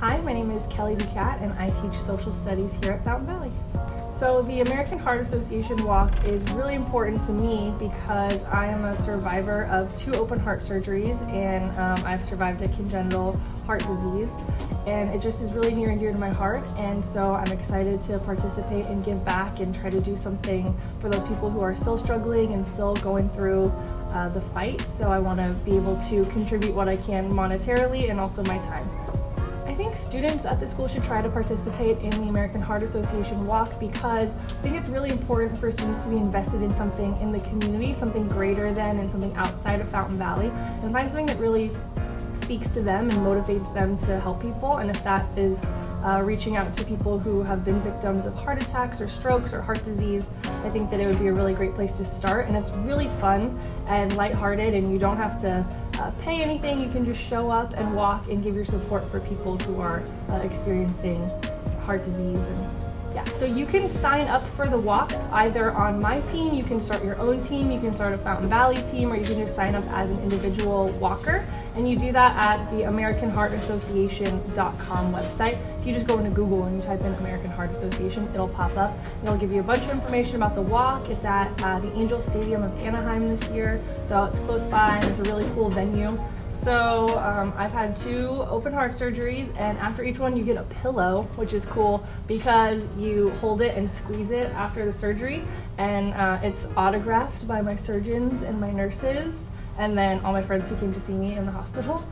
Hi, my name is Kelly Ducat and I teach social studies here at Fountain Valley. So the American Heart Association walk is really important to me because I am a survivor of two open heart surgeries and um, I've survived a congenital heart disease and it just is really near and dear to my heart and so I'm excited to participate and give back and try to do something for those people who are still struggling and still going through uh, the fight so I want to be able to contribute what I can monetarily and also my time. I think students at the school should try to participate in the American Heart Association walk because I think it's really important for students to be invested in something in the community, something greater than and something outside of Fountain Valley, and find something that really speaks to them and motivates them to help people. And if that is uh, reaching out to people who have been victims of heart attacks or strokes or heart disease, I think that it would be a really great place to start. And it's really fun and lighthearted, and you don't have to uh, pay anything. You can just show up and walk and give your support for people who are uh, experiencing heart disease and yeah, so you can sign up for the walk either on my team, you can start your own team, you can start a Fountain Valley team, or you can just sign up as an individual walker. And you do that at the American Heart AmericanHeartAssociation.com website. If you just go into Google and you type in American Heart Association, it'll pop up. It'll give you a bunch of information about the walk. It's at uh, the Angel Stadium of Anaheim this year, so it's close by and it's a really cool venue. So um, I've had two open heart surgeries, and after each one, you get a pillow, which is cool because you hold it and squeeze it after the surgery, and uh, it's autographed by my surgeons and my nurses, and then all my friends who came to see me in the hospital.